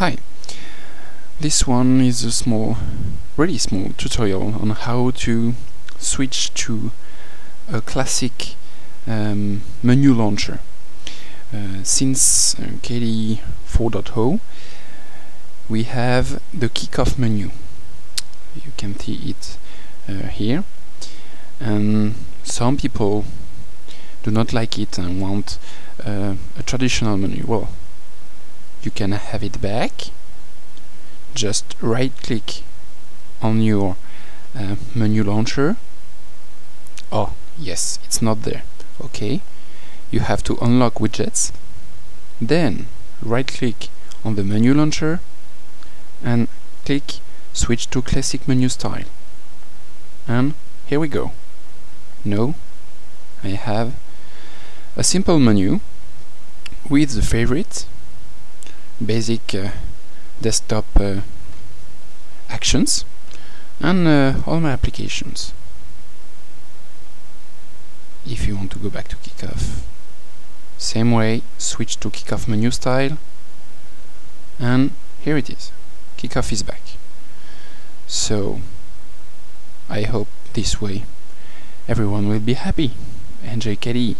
Hi, this one is a small, really small tutorial on how to switch to a classic um, menu launcher. Uh, since uh, KDE 4.0 we have the kickoff menu. You can see it uh, here and some people do not like it and want uh, a traditional menu. Well, you can have it back. Just right click on your uh, menu launcher. Oh yes it's not there. Okay you have to unlock widgets. Then right click on the menu launcher and click switch to classic menu style. And here we go. Now I have a simple menu with the favorite basic uh, desktop uh, actions and uh, all my applications. If you want to go back to kickoff, same way, switch to kickoff menu style and here it is. Kickoff is back. So I hope this way everyone will be happy. Enjoy KDE.